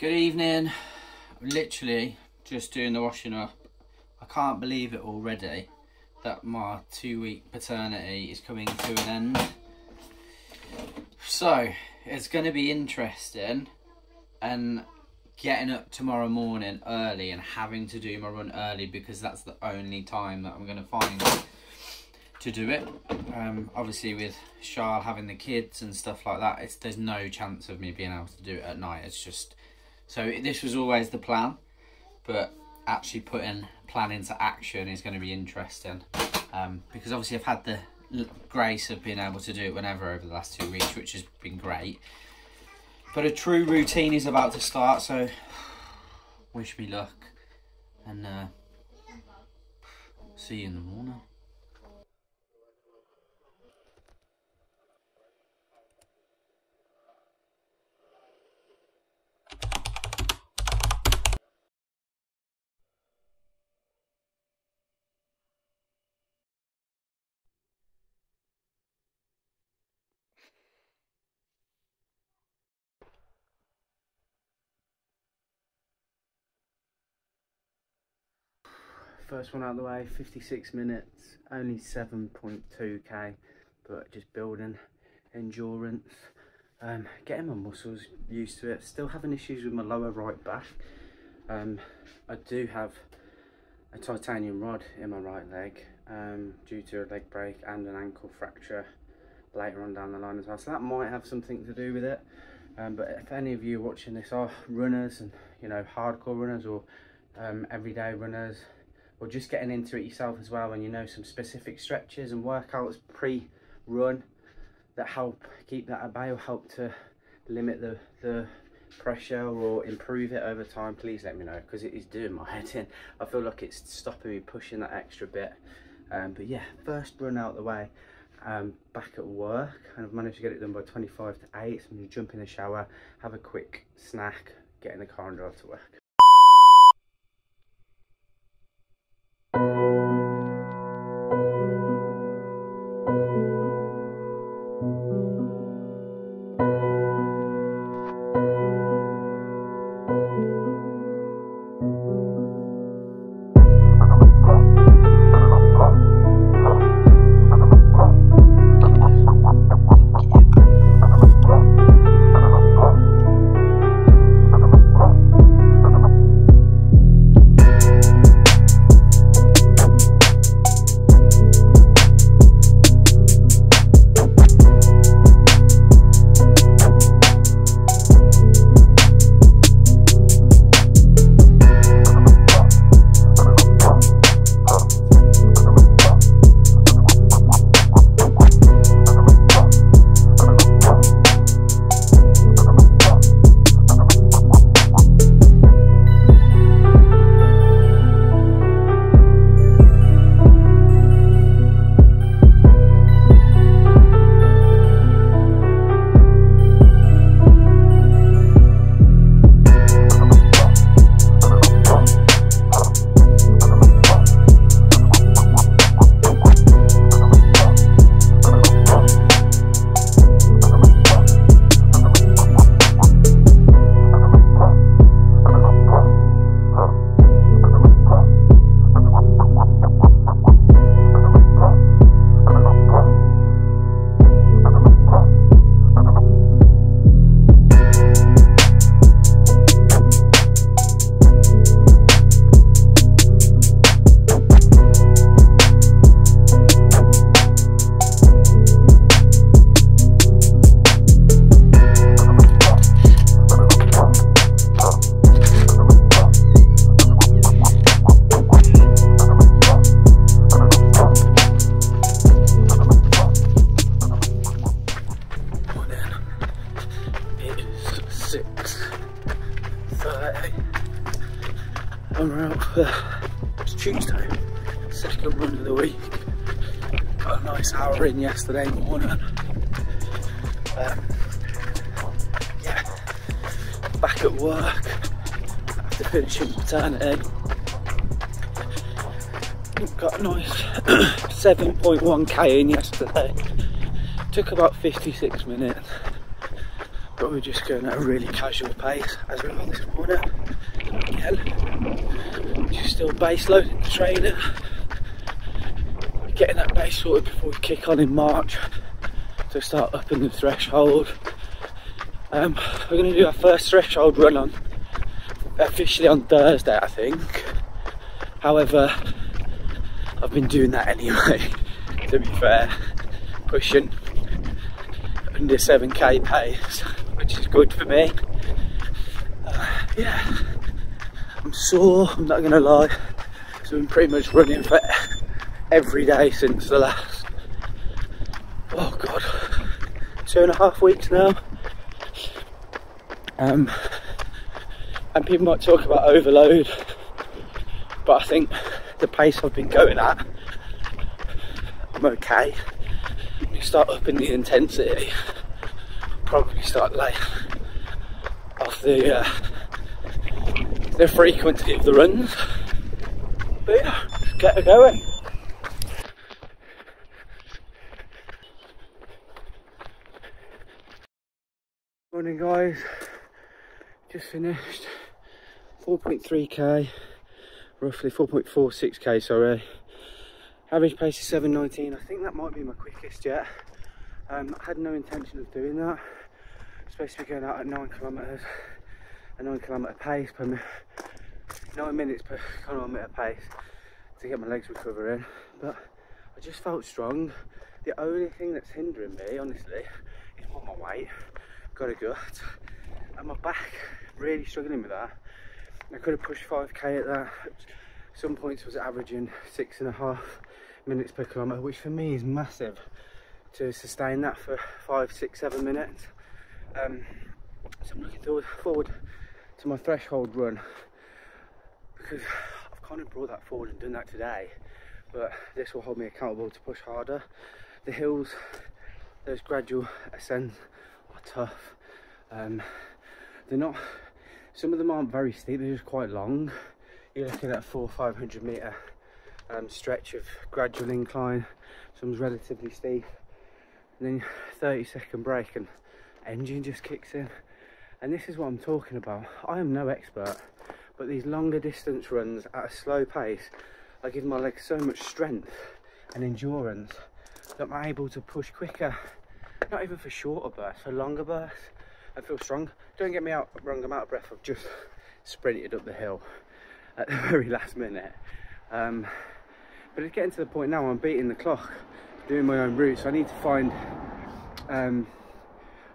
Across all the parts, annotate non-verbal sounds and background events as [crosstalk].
Good evening. Literally just doing the washing up. I can't believe it already that my two week paternity is coming to an end. So it's going to be interesting and getting up tomorrow morning early and having to do my run early because that's the only time that I'm going to find to do it. Um, obviously with Charles having the kids and stuff like that, it's there's no chance of me being able to do it at night. It's just so this was always the plan, but actually putting plan into action is going to be interesting um, because obviously I've had the grace of being able to do it whenever over the last two weeks, which has been great. But a true routine is about to start, so wish me luck and uh, see you in the morning. First one out of the way 56 minutes only 7.2k but just building endurance um, getting my muscles used to it still having issues with my lower right back. Um, I do have a titanium rod in my right leg um, due to a leg break and an ankle fracture later on down the line as well. So that might have something to do with it. Um, but if any of you watching this are runners and you know hardcore runners or um, everyday runners or just getting into it yourself as well when you know some specific stretches and workouts pre-run that help keep that or help to limit the, the pressure or improve it over time please let me know because it is doing my [laughs] head in. I feel like it's stopping me pushing that extra bit. Um, but yeah first run out the way um, back at work and I've managed to get it done by 25 to 8 so I'm going to jump in the shower have a quick snack get in the car and drive to work yesterday morning. Um, yeah, back at work after finishing paternity. Got a nice [clears throat] 7.1k in yesterday. Took about 56 minutes. but we're just going at a really casual pace as we are this morning. Again, just still base loading the training, getting that base sorted before we kick on in March to start upping the threshold. Um, we're going to do our first threshold run on officially on Thursday, I think. However, I've been doing that [laughs] anyway, to be fair, pushing under 7k pace, which is good for me. Uh, yeah, I'm sore, I'm not gonna lie. So I'm pretty much running for every day since the last, oh god, two and a half weeks now. Um, and people might talk about overload, but I think the pace I've been going at, I'm okay. You start upping the intensity, probably start like off the uh, the frequency of the runs. But yeah, get going. Morning guys, just finished. 4.3k roughly 4.46k sorry. Average pace is 719 i think that might be my quickest yet. Um, i had no intention of doing that. I'm supposed to be going out at nine kilometers a nine kilometer pace per nine minutes per kilometer pace to get my legs recovering. But i just felt strong. The only thing that's hindering me honestly is my weight got a gut and my back really struggling with that I could have pushed 5k at that. Some points was averaging six and a half minutes per kilometre, which for me is massive to sustain that for five, six, seven minutes. Um, so I'm looking forward, to my threshold run because I've kind of brought that forward and done that today, but this will hold me accountable to push harder. The hills, those gradual ascents tough. Um, they're not some of them aren't very steep, they're just quite long. You're looking at a four, 500 meter um, stretch of gradual incline. Some's relatively steep. And then 30 second break and engine just kicks in. And this is what I'm talking about. I am no expert, but these longer distance runs at a slow pace, I give my legs so much strength and endurance that I'm able to push quicker. Not even for shorter bursts, for longer bursts. I feel strong. Don't get me out wrong, I'm out of breath. I've just sprinted up the hill at the [laughs] very last minute. Um, but it's getting to the point now I'm beating the clock, doing my own route. So I need to find um,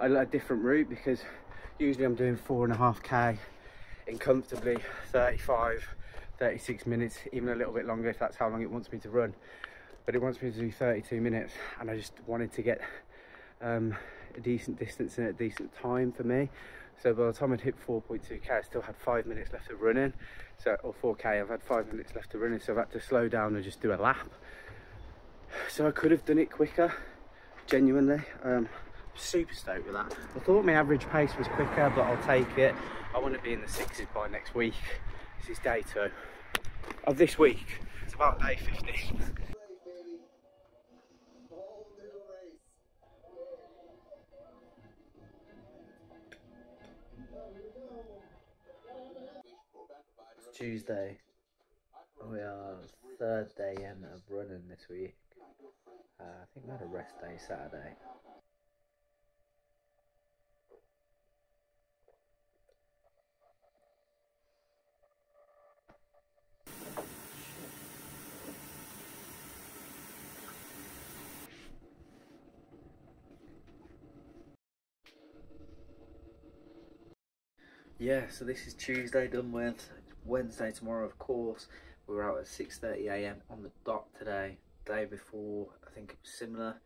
a, a different route because usually I'm doing four and a half K in comfortably 35, 36 minutes, even a little bit longer if that's how long it wants me to run. But it wants me to do 32 minutes and I just wanted to get um, a decent distance and a decent time for me. So by the time I'd hit 4.2k, I still had five minutes left of running. So, or 4k, I've had five minutes left of running. So I've had to slow down and just do a lap. So I could have done it quicker, genuinely. Um, super stoked with that. I thought my average pace was quicker, but I'll take it. I want to be in the sixes by next week. This is day two of this week. It's about day 15. Tuesday. We are third day in of running this week. Uh, I think we had a rest day Saturday. Yeah, so this is Tuesday done with. Wednesday tomorrow, of course. We were out at 6.30am on the dot today. Day before, I think it was similar.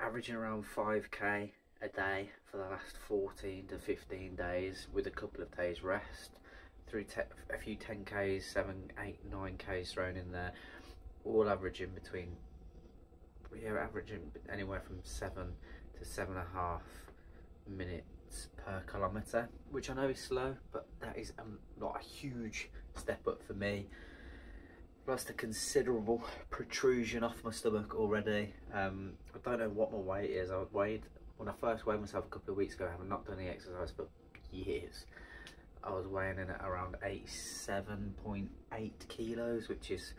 Averaging around 5k a day for the last 14 to 15 days with a couple of days rest. Through a few 10ks, 7, 8, 9ks thrown in there. All averaging between, yeah, averaging anywhere from 7 to 7.5 minutes per kilometre, which I know is slow, but that is um, not a huge step up for me. Plus a considerable protrusion off my stomach already. Um, I don't know what my weight is. I weighed when I first weighed myself a couple of weeks ago, I have not not done any exercise for years. I was weighing in at around 87.8 kilos, which is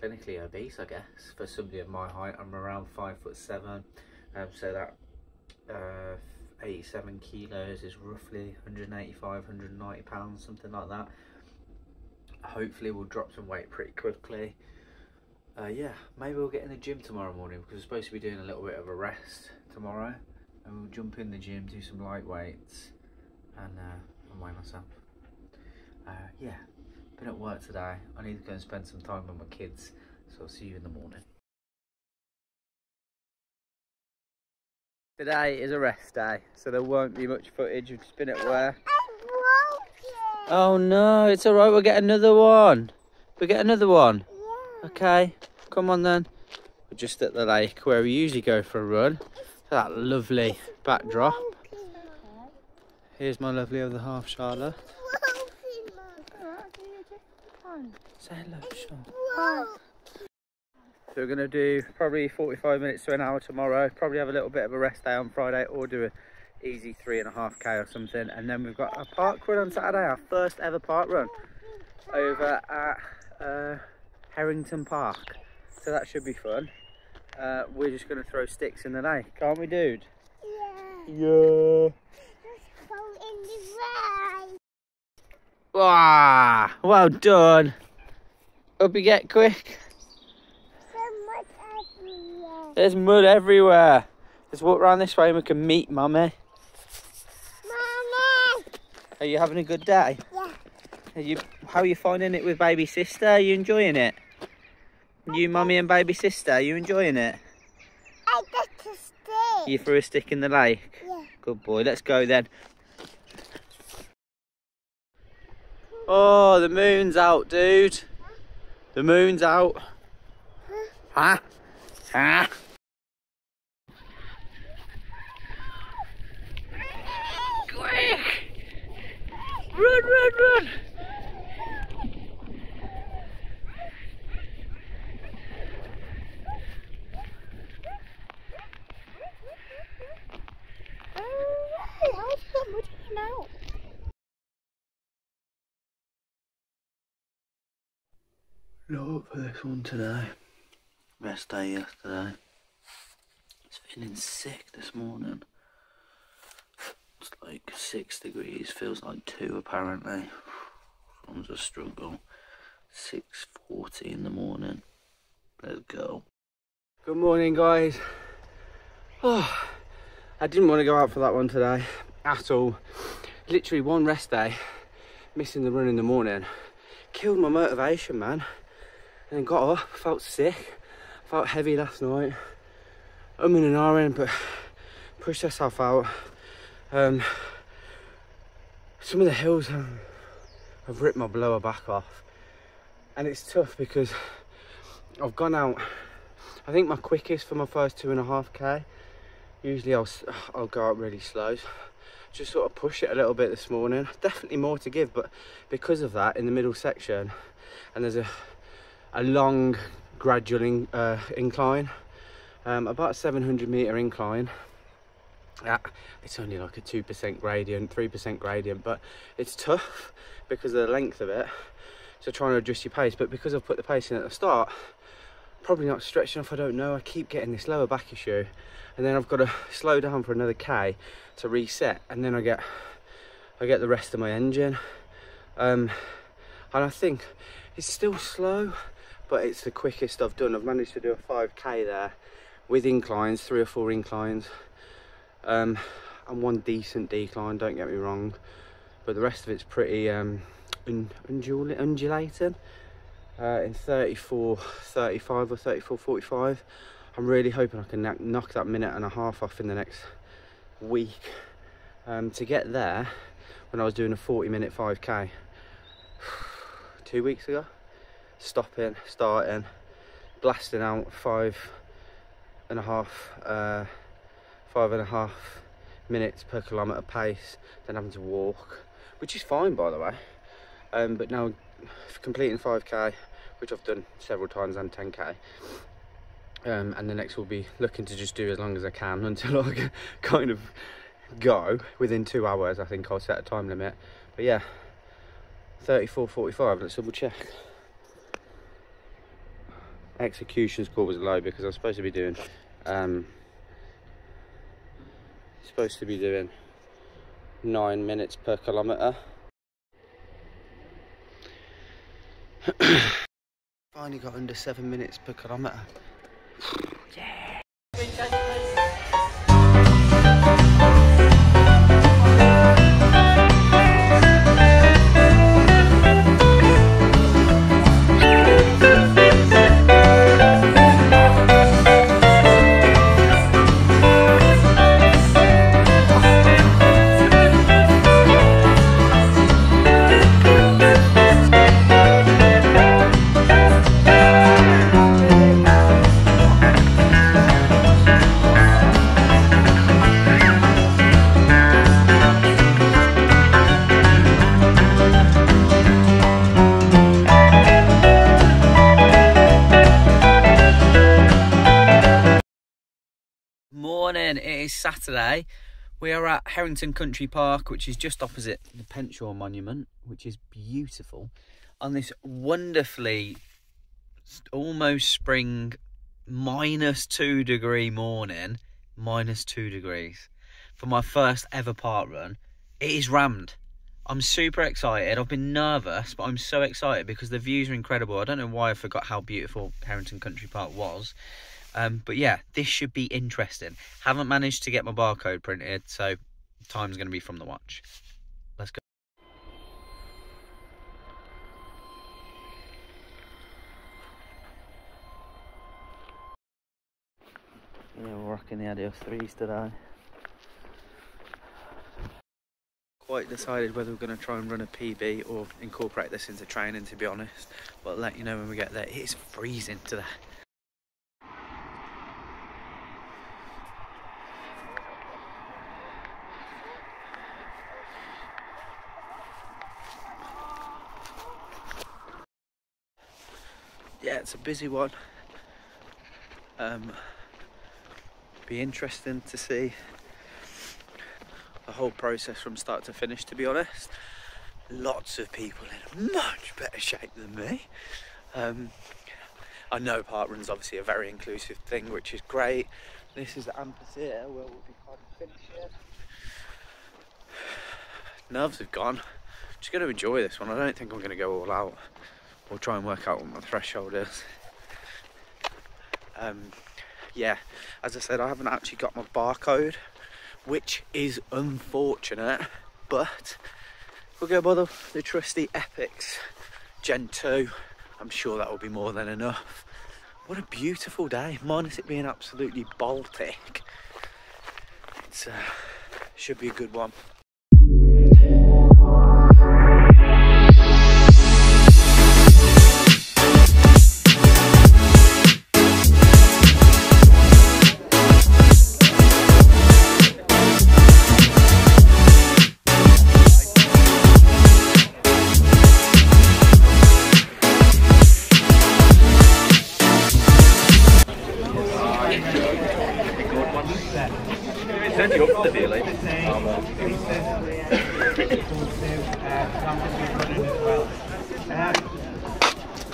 clinically obese, I guess, for somebody of my height. I'm around five foot seven, um, so that uh, 87 kilos is roughly 185, 190 pounds, something like that. Hopefully, we'll drop some weight pretty quickly. Uh, yeah, maybe we'll get in the gym tomorrow morning because we're supposed to be doing a little bit of a rest tomorrow, and we'll jump in the gym, do some light weights, and, uh, weigh myself. Uh, yeah, been at work today. I need to go and spend some time with my kids, so I'll see you in the morning. Today is a rest day, so there won't be much footage. We've just been at work. Oh no, it's alright, we'll get another one. We'll get another one. Yeah. Okay, come on then. We're just at the lake where we usually go for a run. That lovely backdrop. Here's my lovely other half, Charlotte. Say hello, Charlotte. So we're going to do probably 45 minutes to an hour tomorrow. Probably have a little bit of a rest day on Friday or do an easy three and a half K or something. And then we've got a park run on Saturday, our first ever park run over at uh, Herrington Park. So that should be fun. Uh, we're just going to throw sticks in the lake, can't we, dude? Yeah. Yeah. Let's go in the ride. Wow, well done. Up you get quick. So much everywhere. There's mud everywhere. Let's walk around this way and we can meet Mummy. Mama. Are you having a good day? Yeah. Are you, how are you finding it with baby sister? Are you enjoying it? You, mummy and baby sister, are you enjoying it? I got to stay. You threw a stick in the lake. Yeah. Good boy, let's go then. Oh, the moon's out, dude. The moon's out. Huh? Huh? Quick! Run, run, run! Now? For this one today. Best day yesterday. It's feeling sick this morning. It's like six degrees, feels like two apparently. From a struggle. 6.40 in the morning. Let's go. Good morning guys. Oh, I didn't want to go out for that one today at all. Literally one rest day, missing the run in the morning. Killed my motivation man and then got up, felt sick, felt heavy last night. I'm in an RN, but pushed myself out. Um, some of the hills have, have ripped my blower back off, and it's tough because I've gone out. I think my quickest for my first two and a half k. Usually I'll I'll go out really slow. Just sort of push it a little bit this morning. Definitely more to give, but because of that, in the middle section, and there's a a long gradual in, uh, incline. Um, about 700 meter incline. Yeah, it's only like a 2% gradient 3% gradient but it's tough because of the length of it so trying to adjust your pace. But because I've put the pace in at the start probably not stretched enough I don't know. I keep getting this lower back issue and then I've got to slow down for another K to reset and then I get I get the rest of my engine. Um, and I think it's still slow but it's the quickest I've done. I've managed to do a 5k there with inclines, three or four inclines, um, and one decent decline, don't get me wrong, but the rest of it's pretty um, un undula undulating. Uh, in 34, 35 or 34, 45. I'm really hoping I can knock that minute and a half off in the next week. Um, to get there, when I was doing a 40 minute 5k, [sighs] two weeks ago, stopping, starting, blasting out five and a half, uh, five and a half minutes per kilometre pace, then having to walk, which is fine by the way. Um, but now completing 5k, which I've done several times and 10k, Um, and the next will be looking to just do as long as I can [laughs] until I kind of go within two hours. I think I'll set a time limit. But yeah, 34.45. Let's double check. Execution score was low because I was supposed to be doing um, supposed to be doing nine minutes per kilometre. Finally got under seven minutes per kilometre. Morning, Saturday. We are at Herrington Country Park, which is just opposite the Penshaw Monument, which is beautiful, on this wonderfully almost spring minus two degree morning. Minus two degrees for my first ever park run. It is rammed. I'm super excited. I've been nervous, but I'm so excited because the views are incredible. I don't know why I forgot how beautiful Herrington Country Park was. Um, but yeah, this should be interesting. Haven't managed to get my barcode printed, so time's going to be from the watch. Let's go. Yeah, we're rocking the Adios 3s today. Quite decided whether we're going to try and run a PB or incorporate this into training, to be honest. But I'll let you know when we get there. It is freezing today. Yeah, it's a busy one. Um, be interesting to see the whole process from start to finish. To be honest, lots of people in much better shape than me. Um, I know parkrun's obviously a very inclusive thing, which is great. This is the amphitheatre where we'll be kind of finishing. Nerves have gone. Just going to enjoy this one. I don't think I'm going to go all out. We'll try and work out what my threshold is. Um, yeah, as I said, I haven't actually got my barcode, which is unfortunate, but we'll go by the, the trusty Epix Gen 2. I'm sure that will be more than enough. What a beautiful day, minus it being absolutely Baltic. It's uh, should be a good one.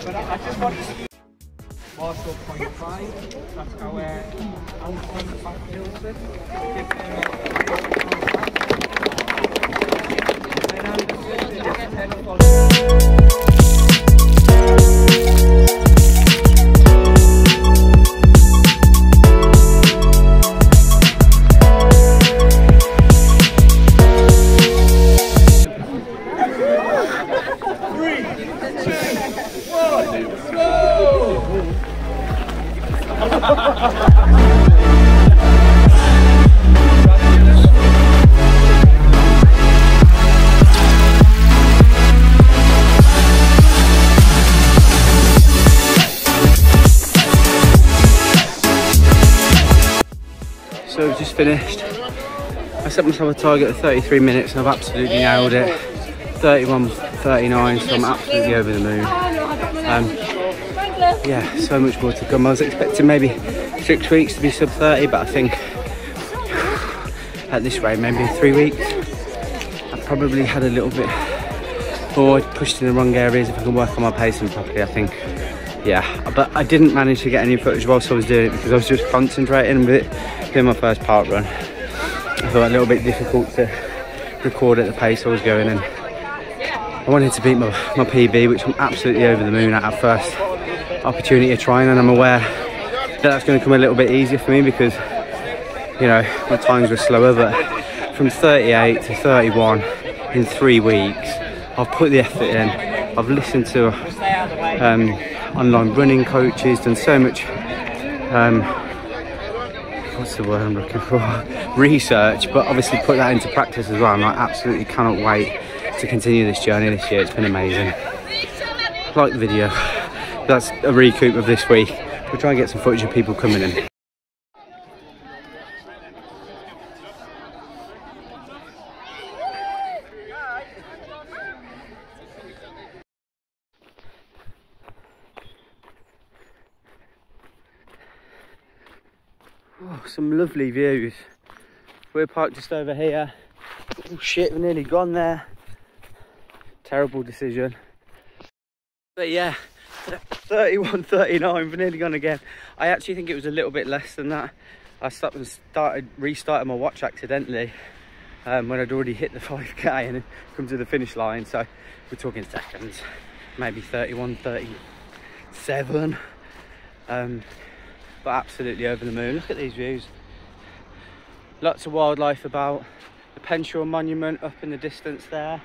But I, just to Marshall point five. That's our Anton back Hilton. So I've just finished. I set myself a target of 33 minutes and I've absolutely nailed it. 31, 39, so I'm absolutely over the moon. Um, yeah, so much more to come. I was expecting maybe six weeks to be sub 30, but I think at this rate, maybe three weeks, I probably had a little bit or pushed in the wrong areas. If I can work on my pacing properly, I think, yeah. But I didn't manage to get any footage whilst I was doing it because I was just concentrating with it, doing my first park run. I thought a little bit difficult to record at the pace I was going in. I wanted to beat my, my PB, which I'm absolutely over the moon at our first opportunity of trying, and I'm aware that that's going to come a little bit easier for me because, you know, my times were slower, but from 38 to 31 in three weeks, I've put the effort in. I've listened to um, online running coaches, done so much, um, what's the word I'm looking for? [laughs] Research, but obviously put that into practice as well, and I absolutely cannot wait to continue this journey this year. It's been amazing. Like the video. That's a recoup of this week. We'll try and get some footage of people coming in. Oh, some lovely views. We're parked just over here. Oh shit, we're nearly gone there. Terrible decision. But yeah, 31, 39, we're nearly gone again. I actually think it was a little bit less than that. I stopped and started restarting my watch accidentally um, when I'd already hit the [laughs] 5k and come to the finish line. So we're talking seconds, maybe 31, 37. Um, but absolutely over the moon. Look at these views. Lots of wildlife about. The Penshaw Monument up in the distance there,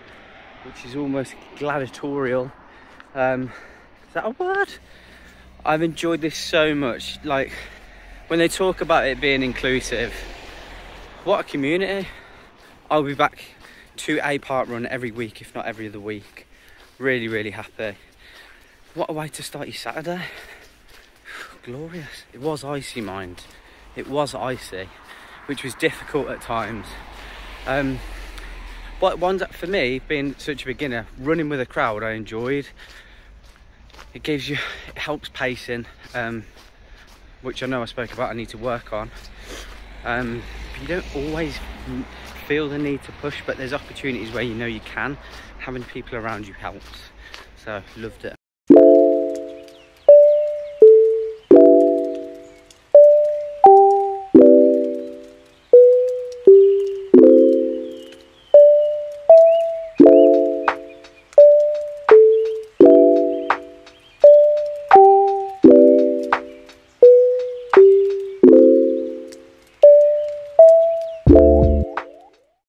which is almost gladiatorial. Um, is that a word? I've enjoyed this so much. Like when they talk about it being inclusive, what a community. I'll be back to a park run every week, if not every other week. Really, really happy. What a way to start your Saturday. [sighs] Glorious. It was icy, mind. It was icy, which was difficult at times. Um, but one for me, being such a beginner, running with a crowd, I enjoyed. It gives you, it helps pacing, um, which I know I spoke about. I need to work on. Um, you don't always feel the need to push, but there's opportunities where you know you can. Having people around you helps. So loved it.